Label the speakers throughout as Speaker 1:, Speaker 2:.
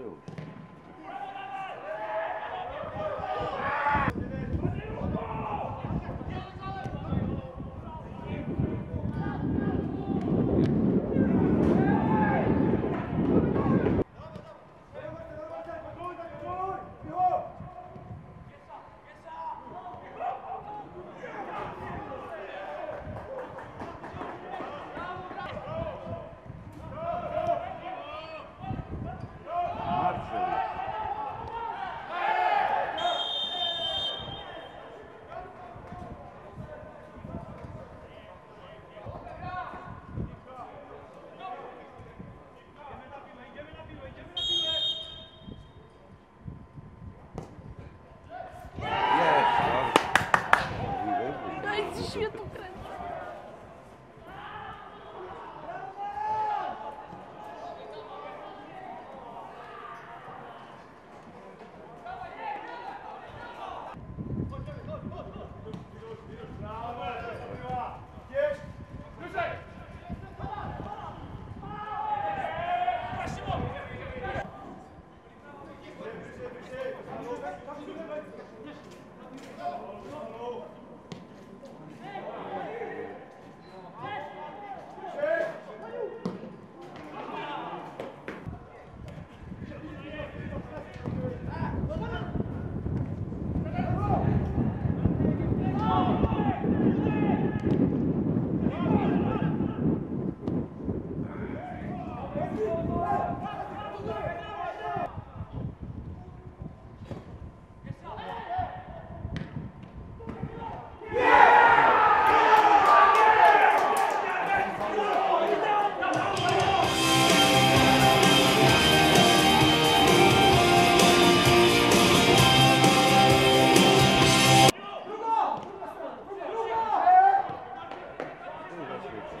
Speaker 1: children. シュ
Speaker 2: ート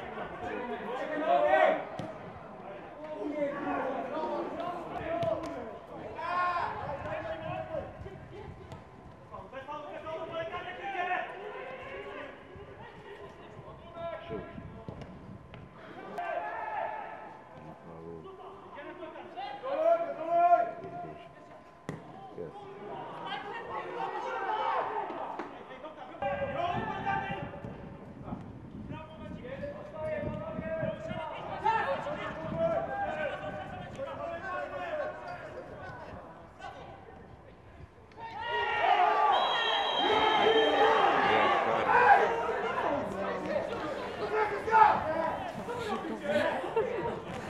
Speaker 2: ごめ
Speaker 1: んな
Speaker 3: さい。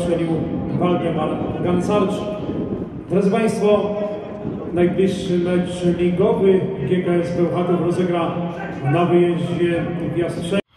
Speaker 3: Strzelił Waldemar Gansarcz. Drodzy Państwo, najbliższy mecz ligowy GKS Bełchatów rozegra na wyjeździe w Jastrzębiu.